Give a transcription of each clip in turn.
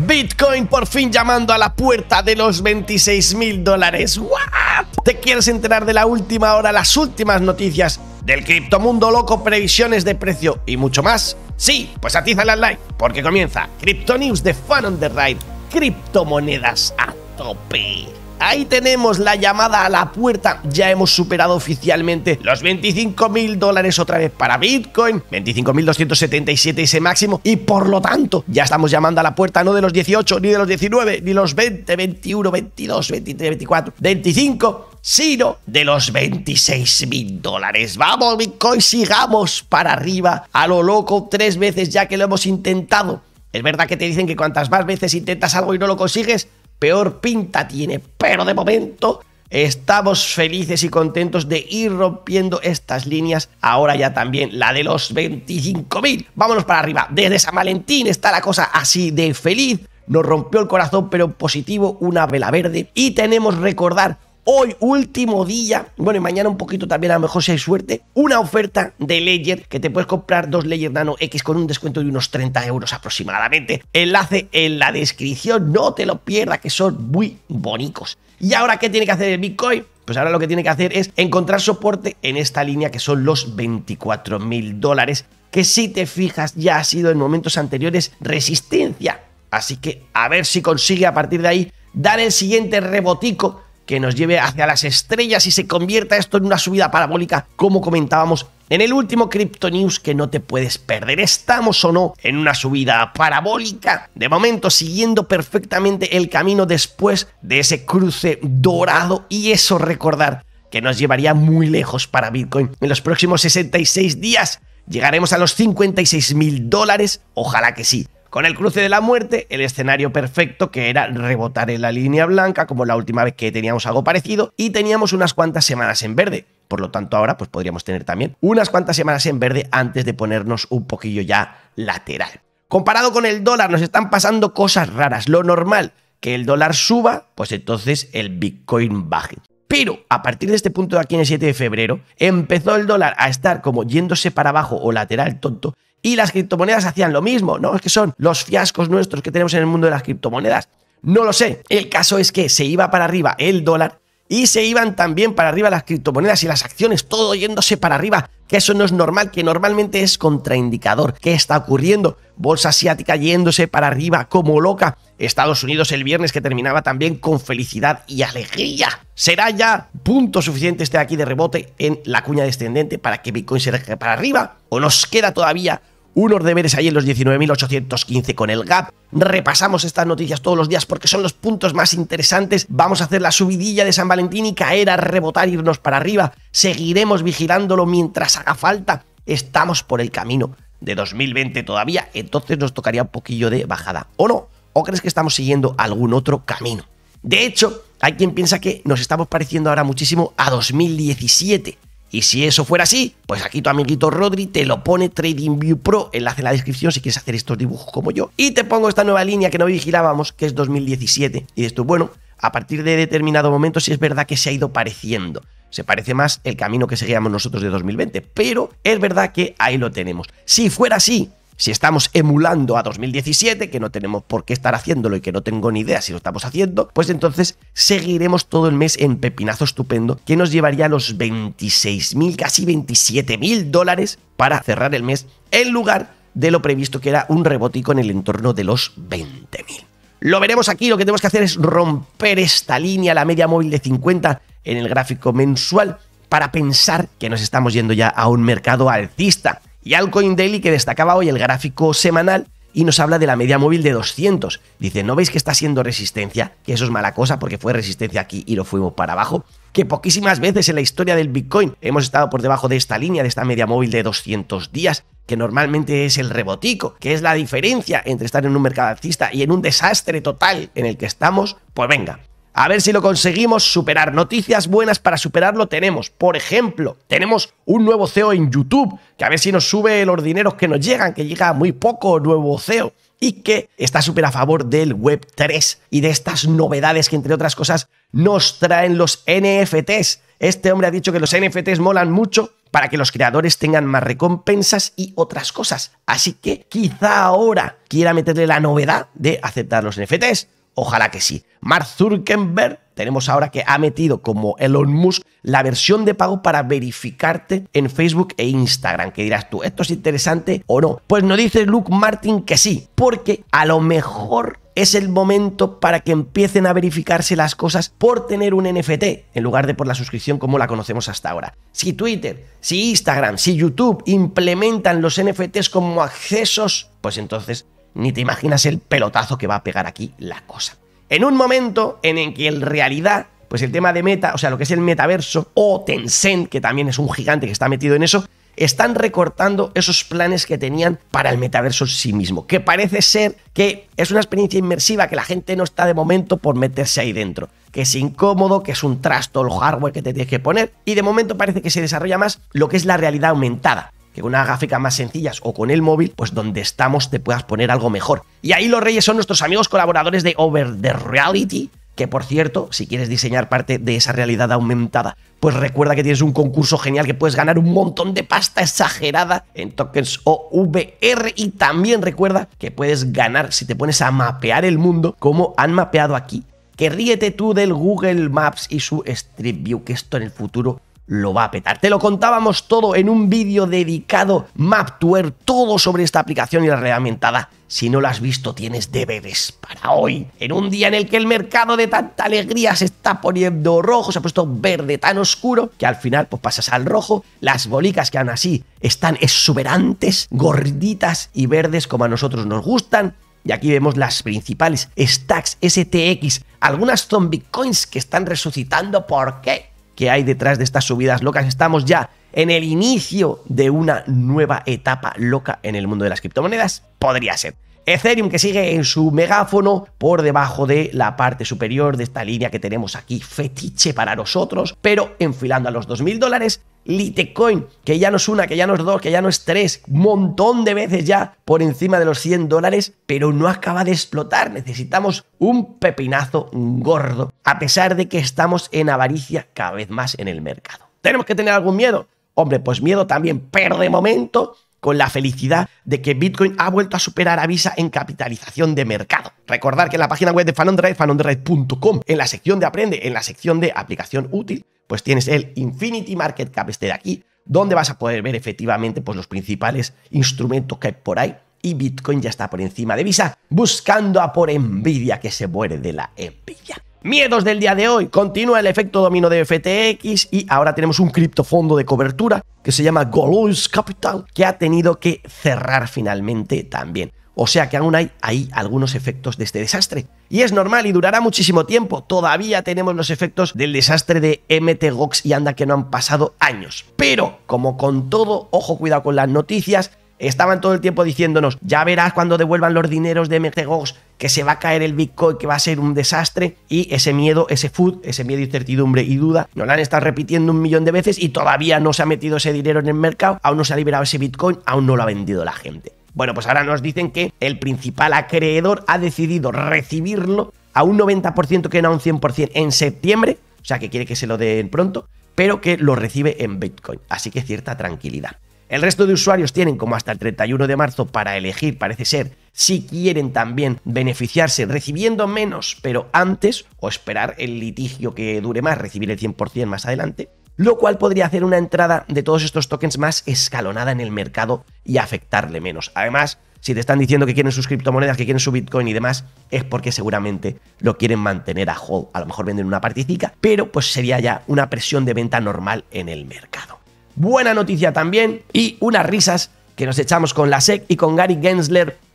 Bitcoin por fin llamando a la puerta de los 26 mil dólares. ¿What? ¿Te quieres enterar de la última hora, las últimas noticias del criptomundo loco, previsiones de precio y mucho más? Sí, pues atízale al like, porque comienza Crypto News de Fun on the Ride, criptomonedas a tope. Ahí tenemos la llamada a la puerta. Ya hemos superado oficialmente los 25 mil dólares otra vez para Bitcoin. 25.277 ese máximo. Y por lo tanto, ya estamos llamando a la puerta no de los 18, ni de los 19, ni los 20, 21, 22, 23, 24, 25, sino de los 26 mil dólares. Vamos, Bitcoin, sigamos para arriba a lo loco tres veces ya que lo hemos intentado. Es verdad que te dicen que cuantas más veces intentas algo y no lo consigues, peor pinta tiene, pero de momento estamos felices y contentos de ir rompiendo estas líneas. Ahora ya también la de los 25.000. Vámonos para arriba. Desde San Valentín está la cosa así de feliz. Nos rompió el corazón, pero positivo, una vela verde. Y tenemos recordar hoy, último día, bueno, y mañana un poquito también, a lo mejor si hay suerte, una oferta de Ledger que te puedes comprar dos Ledger Nano X con un descuento de unos 30 euros aproximadamente. Enlace en la descripción, no te lo pierdas, que son muy bonitos. ¿Y ahora qué tiene que hacer el Bitcoin? Pues ahora lo que tiene que hacer es encontrar soporte en esta línea que son los 24 mil dólares, que si te fijas ya ha sido en momentos anteriores resistencia. Así que a ver si consigue a partir de ahí dar el siguiente rebotico que nos lleve hacia las estrellas y se convierta esto en una subida parabólica, como comentábamos en el último Crypto News que no te puedes perder. ¿Estamos o no en una subida parabólica? De momento, siguiendo perfectamente el camino después de ese cruce dorado y eso recordar que nos llevaría muy lejos para Bitcoin. En los próximos 66 días llegaremos a los 56 mil dólares. Ojalá que sí. Con el cruce de la muerte, el escenario perfecto que era rebotar en la línea blanca, como la última vez que teníamos algo parecido, y teníamos unas cuantas semanas en verde. Por lo tanto, ahora pues podríamos tener también unas cuantas semanas en verde antes de ponernos un poquillo ya lateral. Comparado con el dólar, nos están pasando cosas raras. Lo normal, que el dólar suba, pues entonces el Bitcoin baje. Pero a partir de este punto de aquí en el 7 de febrero, empezó el dólar a estar como yéndose para abajo o lateral tonto y las criptomonedas hacían lo mismo, ¿no? Es que son los fiascos nuestros que tenemos en el mundo de las criptomonedas. No lo sé. El caso es que se iba para arriba el dólar y se iban también para arriba las criptomonedas y las acciones, todo yéndose para arriba, que eso no es normal, que normalmente es contraindicador. ¿Qué está ocurriendo? Bolsa asiática yéndose para arriba como loca. Estados Unidos el viernes que terminaba también con felicidad y alegría. ¿Será ya punto suficiente este aquí de rebote en la cuña descendente para que Bitcoin se deje para arriba? ¿O nos queda todavía unos deberes ahí en los 19.815 con el gap. Repasamos estas noticias todos los días porque son los puntos más interesantes. Vamos a hacer la subidilla de San Valentín y caer a rebotar, irnos para arriba. Seguiremos vigilándolo mientras haga falta. Estamos por el camino de 2020 todavía, entonces nos tocaría un poquillo de bajada. ¿O no? ¿O crees que estamos siguiendo algún otro camino? De hecho, hay quien piensa que nos estamos pareciendo ahora muchísimo a 2017. Y si eso fuera así, pues aquí tu amiguito Rodri te lo pone TradingView Pro, enlace en la descripción si quieres hacer estos dibujos como yo. Y te pongo esta nueva línea que no vigilábamos, que es 2017. Y esto, bueno, a partir de determinado momento sí es verdad que se ha ido pareciendo. Se parece más el camino que seguíamos nosotros de 2020, pero es verdad que ahí lo tenemos. Si fuera así, si estamos emulando a 2017, que no tenemos por qué estar haciéndolo y que no tengo ni idea si lo estamos haciendo, pues entonces seguiremos todo el mes en pepinazo estupendo que nos llevaría a los 26.000, casi 27.000 dólares para cerrar el mes en lugar de lo previsto que era un rebotico en el entorno de los 20.000. Lo veremos aquí, lo que tenemos que hacer es romper esta línea, la media móvil de 50 en el gráfico mensual, para pensar que nos estamos yendo ya a un mercado alcista y Alcoin Daily que destacaba hoy el gráfico semanal y nos habla de la media móvil de 200. Dice, ¿no veis que está siendo resistencia? Que eso es mala cosa porque fue resistencia aquí y lo fuimos para abajo. Que poquísimas veces en la historia del Bitcoin hemos estado por debajo de esta línea, de esta media móvil de 200 días, que normalmente es el rebotico, que es la diferencia entre estar en un mercado alcista y en un desastre total en el que estamos. Pues venga, a ver si lo conseguimos superar. Noticias buenas para superarlo tenemos. Por ejemplo, tenemos un nuevo CEO en YouTube, que a ver si nos sube los dineros que nos llegan, que llega muy poco nuevo CEO y que está súper a favor del Web 3 y de estas novedades que entre otras cosas nos traen los NFTs. Este hombre ha dicho que los NFTs molan mucho para que los creadores tengan más recompensas y otras cosas. Así que quizá ahora quiera meterle la novedad de aceptar los NFTs. Ojalá que sí. Mark Zuckerberg tenemos ahora que ha metido como Elon Musk la versión de pago para verificarte en Facebook e Instagram. Que dirás tú, ¿esto es interesante o no? Pues nos dice Luke Martin que sí, porque a lo mejor es el momento para que empiecen a verificarse las cosas por tener un NFT en lugar de por la suscripción como la conocemos hasta ahora. Si Twitter, si Instagram, si YouTube implementan los NFTs como accesos, pues entonces ni te imaginas el pelotazo que va a pegar aquí la cosa. En un momento en el que en realidad pues el tema de meta, o sea, lo que es el metaverso, o Tencent, que también es un gigante que está metido en eso, están recortando esos planes que tenían para el metaverso en sí mismo, que parece ser que es una experiencia inmersiva que la gente no está de momento por meterse ahí dentro, que es incómodo, que es un trasto el hardware que te tienes que poner, y de momento parece que se desarrolla más lo que es la realidad aumentada que con una gráfica más sencillas o con el móvil, pues donde estamos te puedas poner algo mejor. Y ahí los reyes son nuestros amigos colaboradores de Over the Reality, que por cierto, si quieres diseñar parte de esa realidad aumentada, pues recuerda que tienes un concurso genial que puedes ganar un montón de pasta exagerada en tokens OVR y también recuerda que puedes ganar si te pones a mapear el mundo como han mapeado aquí. Que ríete tú del Google Maps y su Street View, que esto en el futuro lo va a petar. Te lo contábamos todo en un vídeo dedicado Map todo sobre esta aplicación y la realidad aumentada. Si no lo has visto, tienes deberes para hoy. En un día en el que el mercado de tanta alegría se está poniendo rojo, se ha puesto verde tan oscuro, que al final pues pasas al rojo. Las bolicas que aún así están exuberantes, gorditas y verdes como a nosotros nos gustan. Y aquí vemos las principales stacks STX, algunas zombie coins que están resucitando. ¿Por qué? Que hay detrás de estas subidas locas. Estamos ya en el inicio de una nueva etapa loca en el mundo de las criptomonedas. Podría ser. Ethereum que sigue en su megáfono por debajo de la parte superior de esta línea que tenemos aquí, fetiche para nosotros, pero enfilando a los 2.000 dólares. Litecoin, que ya no es una, que ya no es dos, que ya no es tres, montón de veces ya por encima de los 100 dólares, pero no acaba de explotar. Necesitamos un pepinazo gordo, a pesar de que estamos en avaricia cada vez más en el mercado. ¿Tenemos que tener algún miedo? Hombre, pues miedo también, pero de momento con la felicidad de que Bitcoin ha vuelto a superar a Visa en capitalización de mercado. Recordar que en la página web de Fanondrive, fanondrive.com, en la sección de Aprende, en la sección de Aplicación útil, pues tienes el Infinity Market Cap este de aquí, donde vas a poder ver efectivamente pues, los principales instrumentos que hay por ahí. Y Bitcoin ya está por encima de Visa, buscando a por envidia que se muere de la envidia. Miedos del día de hoy. Continúa el efecto dominó de FTX y ahora tenemos un criptofondo de cobertura que se llama Golos Capital que ha tenido que cerrar finalmente también. O sea que aún hay ahí algunos efectos de este desastre. Y es normal y durará muchísimo tiempo. Todavía tenemos los efectos del desastre de MTGOX y anda que no han pasado años. Pero, como con todo, ojo cuidado con las noticias, estaban todo el tiempo diciéndonos, ya verás cuando devuelvan los dineros de MTGOX que se va a caer el Bitcoin, que va a ser un desastre, y ese miedo, ese food, ese miedo, incertidumbre y duda, nos lo han estado repitiendo un millón de veces y todavía no se ha metido ese dinero en el mercado, aún no se ha liberado ese Bitcoin, aún no lo ha vendido la gente. Bueno, pues ahora nos dicen que el principal acreedor ha decidido recibirlo a un 90% que no a un 100% en septiembre, o sea que quiere que se lo den pronto, pero que lo recibe en Bitcoin. Así que cierta tranquilidad. El resto de usuarios tienen como hasta el 31 de marzo para elegir, parece ser, si quieren también beneficiarse recibiendo menos, pero antes, o esperar el litigio que dure más, recibir el 100% más adelante, lo cual podría hacer una entrada de todos estos tokens más escalonada en el mercado y afectarle menos. Además, si te están diciendo que quieren sus criptomonedas, que quieren su Bitcoin y demás, es porque seguramente lo quieren mantener a hold. A lo mejor venden una partitica, pero pues sería ya una presión de venta normal en el mercado. Buena noticia también y unas risas que nos echamos con la SEC y con Gary Gensler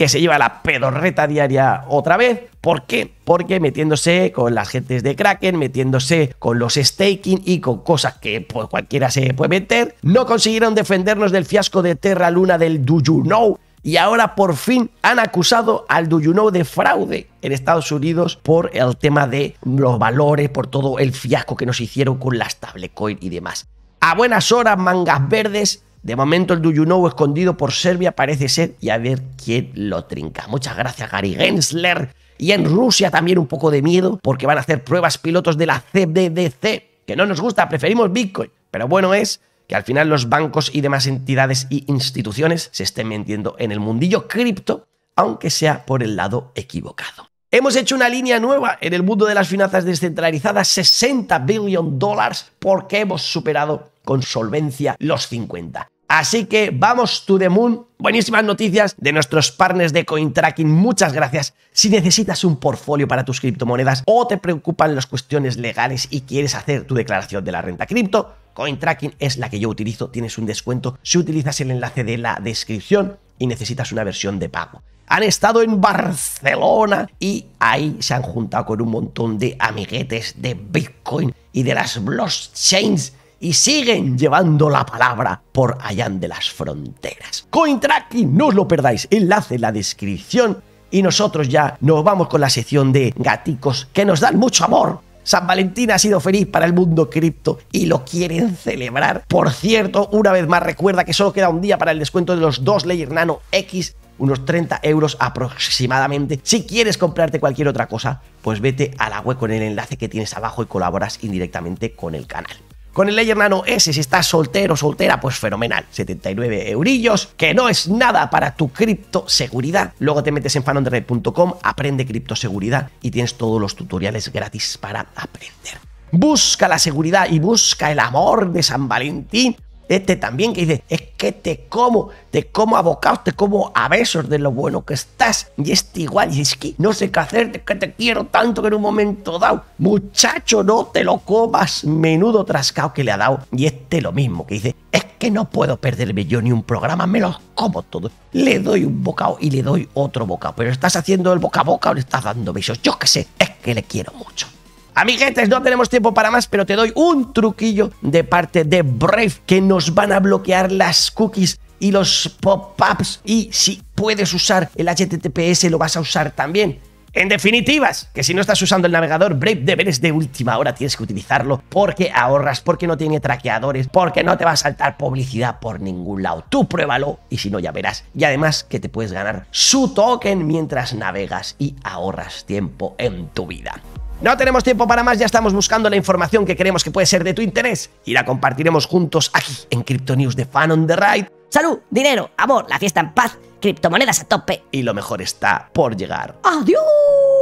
que se lleva la pedorreta diaria otra vez. ¿Por qué? Porque metiéndose con las gentes de Kraken, metiéndose con los staking y con cosas que pues, cualquiera se puede meter, no consiguieron defendernos del fiasco de Terra Luna del Do You Know. Y ahora por fin han acusado al Do You Know de fraude en Estados Unidos por el tema de los valores, por todo el fiasco que nos hicieron con las stablecoin y demás. A buenas horas, mangas verdes. De momento el Do You Know escondido por Serbia parece ser y a ver quién lo trinca. Muchas gracias Gary Gensler. Y en Rusia también un poco de miedo porque van a hacer pruebas pilotos de la CBDC que no nos gusta, preferimos Bitcoin. Pero bueno es que al final los bancos y demás entidades y instituciones se estén metiendo en el mundillo cripto, aunque sea por el lado equivocado. Hemos hecho una línea nueva en el mundo de las finanzas descentralizadas, 60 billion dólares, porque hemos superado con solvencia los 50. Así que vamos to the moon. Buenísimas noticias de nuestros partners de CoinTracking. Muchas gracias. Si necesitas un portfolio para tus criptomonedas o te preocupan las cuestiones legales y quieres hacer tu declaración de la renta cripto, CoinTracking es la que yo utilizo. Tienes un descuento si utilizas el enlace de la descripción y necesitas una versión de pago. Han estado en Barcelona y ahí se han juntado con un montón de amiguetes de Bitcoin y de las blockchains y siguen llevando la palabra por allá de las fronteras. CoinTracking, no os lo perdáis, enlace en la descripción y nosotros ya nos vamos con la sección de gaticos que nos dan mucho amor. San Valentín ha sido feliz para el mundo cripto y lo quieren celebrar. Por cierto, una vez más recuerda que solo queda un día para el descuento de los dos Layer Nano X unos 30 euros aproximadamente. Si quieres comprarte cualquier otra cosa, pues vete a la web con el enlace que tienes abajo y colaboras indirectamente con el canal. Con el Layer Nano S, si estás soltero o soltera, pues fenomenal. 79 eurillos, que no es nada para tu criptoseguridad. Luego te metes en fanonderred.com, aprende criptoseguridad y tienes todos los tutoriales gratis para aprender. Busca la seguridad y busca el amor de San Valentín este también que dice, es que te como, te como a te como a besos de lo bueno que estás. Y este igual, y es que no sé qué hacer, es que te quiero tanto que en un momento dado, muchacho, no te lo comas, menudo trascao que le ha dado. Y este lo mismo, que dice, es que no puedo perderme yo ni un programa, me lo como todo. Le doy un bocado y le doy otro bocado, pero estás haciendo el boca a boca o le estás dando besos, yo qué sé, es que le quiero mucho. Amiguetes, no tenemos tiempo para más, pero te doy un truquillo de parte de Brave que nos van a bloquear las cookies y los pop-ups. Y si puedes usar el HTTPS, lo vas a usar también. En definitivas, que si no estás usando el navegador Brave, deberes de última hora tienes que utilizarlo porque ahorras, porque no tiene traqueadores, porque no te va a saltar publicidad por ningún lado. Tú pruébalo y si no ya verás. Y además que te puedes ganar su token mientras navegas y ahorras tiempo en tu vida. No tenemos tiempo para más, ya estamos buscando la información que creemos que puede ser de tu interés y la compartiremos juntos aquí en Crypto News de Fan on the Ride. Salud, dinero, amor, la fiesta en paz, criptomonedas a tope. Y lo mejor está por llegar. ¡Adiós!